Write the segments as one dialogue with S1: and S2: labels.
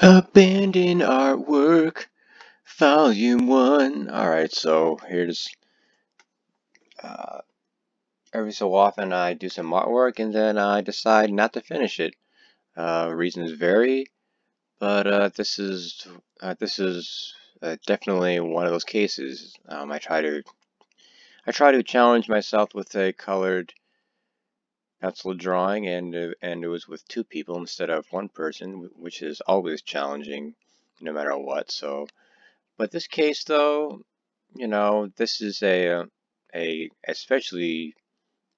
S1: Abandon artwork, volume one. Alright, so here's uh, every so often I do some artwork and then I decide not to finish it. Uh, reasons vary, but uh, this is uh, this is uh, definitely one of those cases. Um, I try to I try to challenge myself with a colored pencil drawing and uh, and it was with two people instead of one person which is always challenging no matter what so. But this case though you know this is a a especially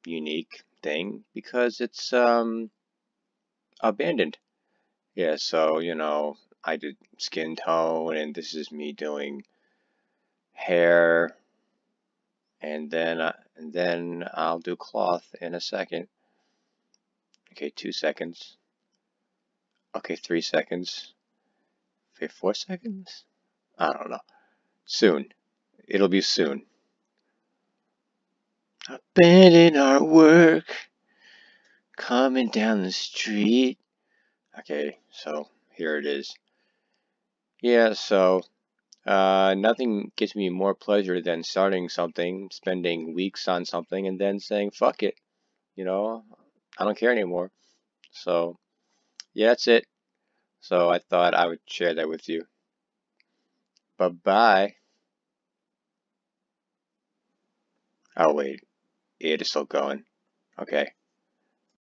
S1: unique thing because it's um abandoned. Yeah so you know I did skin tone and this is me doing hair and then uh, and then I'll do cloth in a second Okay, two seconds. Okay, three seconds. Okay, four seconds? I don't know. Soon. It'll be soon. Abandon our work. Coming down the street. Okay, so here it is. Yeah, so uh, nothing gives me more pleasure than starting something, spending weeks on something, and then saying, fuck it. You know, I don't care anymore. So, yeah, that's it. So I thought I would share that with you. Bye-bye. Oh, wait. It is still going. Okay.